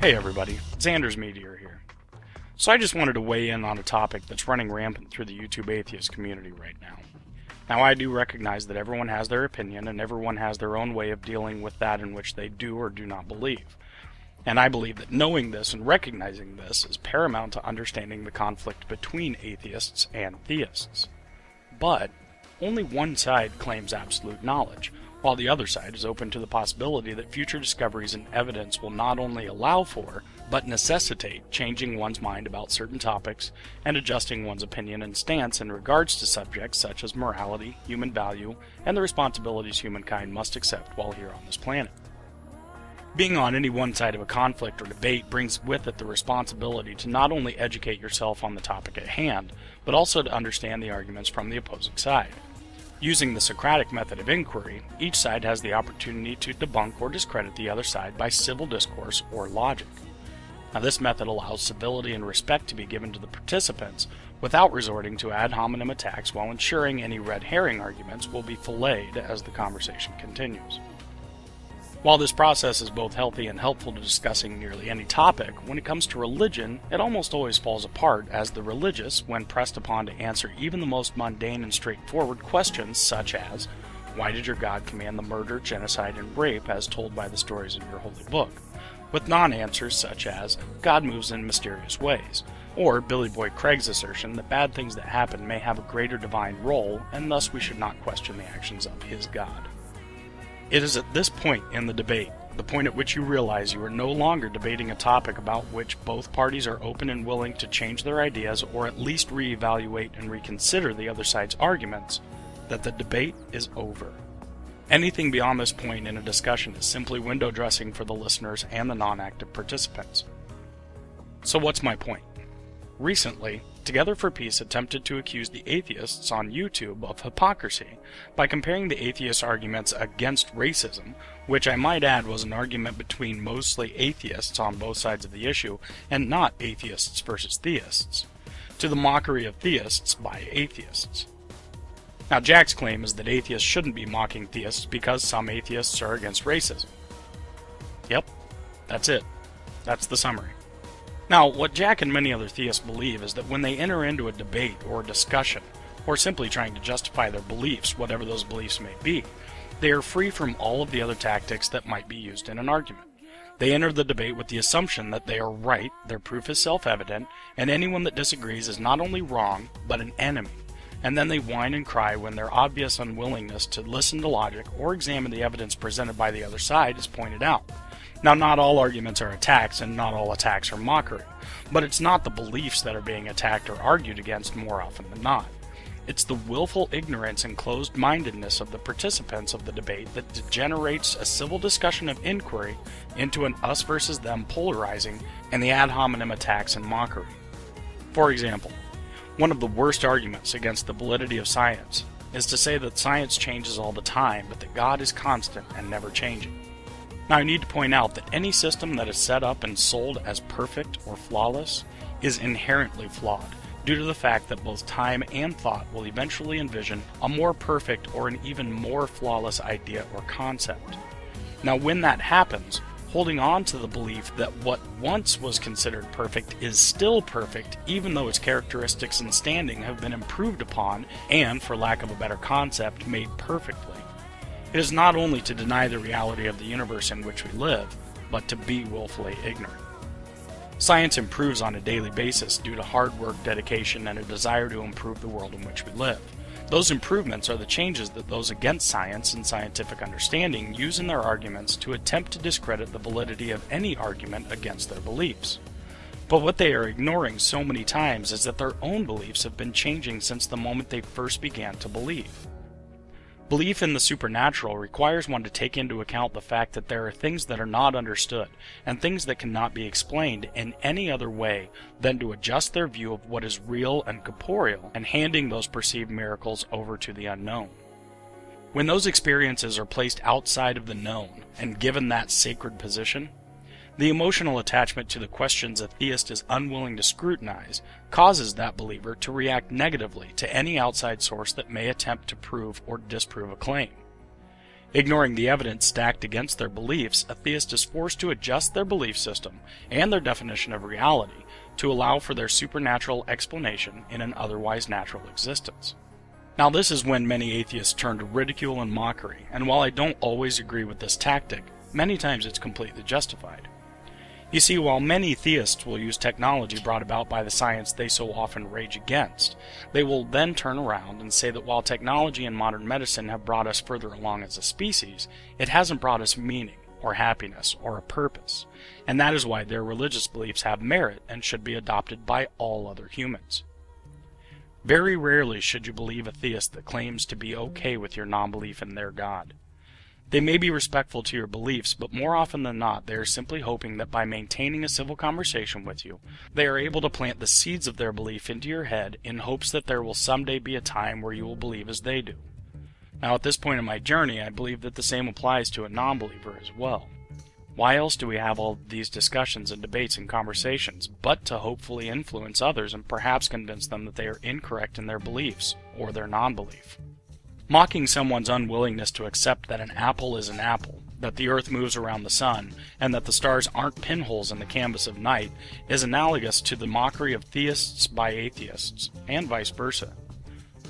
Hey everybody, Xandar's Meteor here. So I just wanted to weigh in on a topic that's running rampant through the YouTube atheist community right now. Now I do recognize that everyone has their opinion and everyone has their own way of dealing with that in which they do or do not believe. And I believe that knowing this and recognizing this is paramount to understanding the conflict between atheists and theists. But only one side claims absolute knowledge, while the other side is open to the possibility that future discoveries and evidence will not only allow for, but necessitate changing one's mind about certain topics and adjusting one's opinion and stance in regards to subjects such as morality, human value, and the responsibilities humankind must accept while here on this planet. Being on any one side of a conflict or debate brings with it the responsibility to not only educate yourself on the topic at hand, but also to understand the arguments from the opposing side. Using the Socratic method of inquiry, each side has the opportunity to debunk or discredit the other side by civil discourse or logic. Now, this method allows civility and respect to be given to the participants without resorting to ad hominem attacks while ensuring any red herring arguments will be filleted as the conversation continues. While this process is both healthy and helpful to discussing nearly any topic, when it comes to religion, it almost always falls apart as the religious, when pressed upon to answer even the most mundane and straightforward questions such as, Why did your God command the murder, genocide, and rape as told by the stories in your holy book? with non answers such as, God moves in mysterious ways, or Billy Boy Craig's assertion that bad things that happen may have a greater divine role, and thus we should not question the actions of his God. It is at this point in the debate, the point at which you realize you are no longer debating a topic about which both parties are open and willing to change their ideas or at least reevaluate and reconsider the other side's arguments, that the debate is over. Anything beyond this point in a discussion is simply window dressing for the listeners and the non active participants. So, what's my point? Recently, Together for Peace attempted to accuse the atheists on YouTube of hypocrisy by comparing the atheists' arguments against racism, which I might add was an argument between mostly atheists on both sides of the issue and not atheists versus theists, to the mockery of theists by atheists. Now, Jack's claim is that atheists shouldn't be mocking theists because some atheists are against racism. Yep, that's it. That's the summary. Now, what Jack and many other theists believe is that when they enter into a debate or a discussion, or simply trying to justify their beliefs, whatever those beliefs may be, they are free from all of the other tactics that might be used in an argument. They enter the debate with the assumption that they are right, their proof is self evident, and anyone that disagrees is not only wrong, but an enemy. And then they whine and cry when their obvious unwillingness to listen to logic or examine the evidence presented by the other side is pointed out. Now, not all arguments are attacks, and not all attacks are mockery, but it's not the beliefs that are being attacked or argued against more often than not. It's the willful ignorance and closed mindedness of the participants of the debate that degenerates a civil discussion of inquiry into an us versus them polarizing and the ad hominem attacks and mockery. For example, one of the worst arguments against the validity of science is to say that science changes all the time, but that God is constant and never changing. Now, I need to point out that any system that is set up and sold as perfect or flawless is inherently flawed due to the fact that both time and thought will eventually envision a more perfect or an even more flawless idea or concept. Now, when that happens, holding on to the belief that what once was considered perfect is still perfect, even though its characteristics and standing have been improved upon and, for lack of a better concept, made perfectly. It is not only to deny the reality of the universe in which we live, but to be willfully ignorant. Science improves on a daily basis due to hard work, dedication, and a desire to improve the world in which we live. Those improvements are the changes that those against science and scientific understanding use in their arguments to attempt to discredit the validity of any argument against their beliefs. But what they are ignoring so many times is that their own beliefs have been changing since the moment they first began to believe. Belief in the supernatural requires one to take into account the fact that there are things that are not understood and things that cannot be explained in any other way than to adjust their view of what is real and corporeal and handing those perceived miracles over to the unknown. When those experiences are placed outside of the known and given that sacred position, the emotional attachment to the questions a theist is unwilling to scrutinize causes that believer to react negatively to any outside source that may attempt to prove or disprove a claim. Ignoring the evidence stacked against their beliefs, a theist is forced to adjust their belief system and their definition of reality to allow for their supernatural explanation in an otherwise natural existence. Now, this is when many atheists turn to ridicule and mockery, and while I don't always agree with this tactic, many times it's completely justified. You see, while many theists will use technology brought about by the science they so often rage against, they will then turn around and say that while technology and modern medicine have brought us further along as a species, it hasn't brought us meaning, or happiness, or a purpose, and that is why their religious beliefs have merit and should be adopted by all other humans. Very rarely should you believe a theist that claims to be okay with your non belief in their God. They may be respectful to your beliefs, but more often than not, they are simply hoping that by maintaining a civil conversation with you, they are able to plant the seeds of their belief into your head in hopes that there will someday be a time where you will believe as they do. Now, at this point in my journey, I believe that the same applies to a non believer as well. Why else do we have all these discussions and debates and conversations but to hopefully influence others and perhaps convince them that they are incorrect in their beliefs or their non belief? Mocking someone's unwillingness to accept that an apple is an apple, that the earth moves around the sun, and that the stars aren't pinholes in the canvas of night is analogous to the mockery of theists by atheists, and vice versa.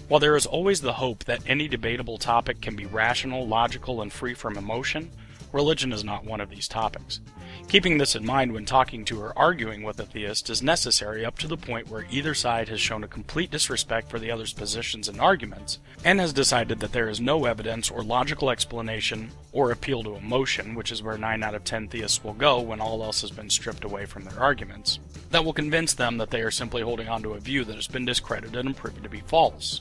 While there is always the hope that any debatable topic can be rational, logical, and free from emotion, religion is not one of these topics. Keeping this in mind when talking to or arguing with a theist is necessary up to the point where either side has shown a complete disrespect for the other's positions and arguments, and has decided that there is no evidence or logical explanation or appeal to emotion, which is where 9 out of 10 theists will go when all else has been stripped away from their arguments, that will convince them that they are simply holding on to a view that has been discredited and proven to be false.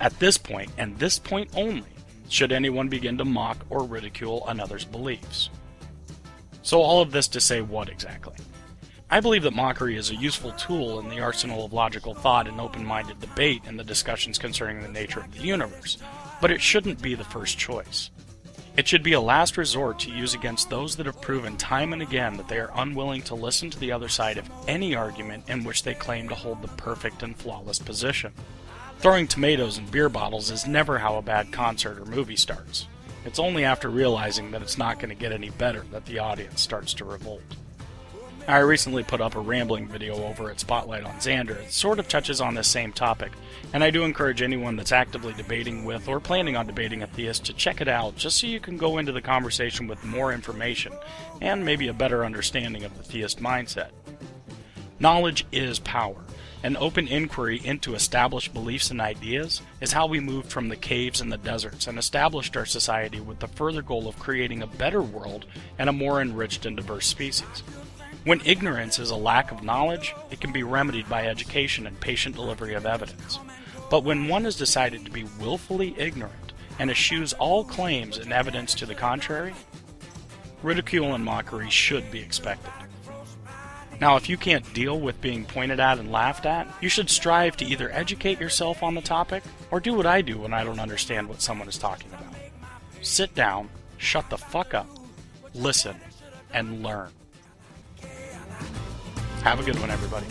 At this point, and this point only, should anyone begin to mock or ridicule another's beliefs. So, all of this to say what exactly? I believe that mockery is a useful tool in the arsenal of logical thought and open minded debate in the discussions concerning the nature of the universe, but it shouldn't be the first choice. It should be a last resort to use against those that have proven time and again that they are unwilling to listen to the other side of any argument in which they claim to hold the perfect and flawless position. Throwing tomatoes and beer bottles is never how a bad concert or movie starts. It's only after realizing that it's not going to get any better that the audience starts to revolt. I recently put up a rambling video over at Spotlight on Xandar that sort of touches on this same topic, and I do encourage anyone that's actively debating with or planning on debating a theist to check it out just so you can go into the conversation with more information and maybe a better understanding of the theist mindset. Knowledge is power, an open inquiry into established beliefs and ideas is how we moved from the caves and the deserts and established our society with the further goal of creating a better world and a more enriched and diverse species. When ignorance is a lack of knowledge, it can be remedied by education and patient delivery of evidence. But when one has decided to be willfully ignorant and eschews all claims and evidence to the contrary, ridicule and mockery should be expected. Now, if you can't deal with being pointed at and laughed at, you should strive to either educate yourself on the topic or do what I do when I don't understand what someone is talking about. Sit down, shut the fuck up, listen, and learn. Have a good one, everybody.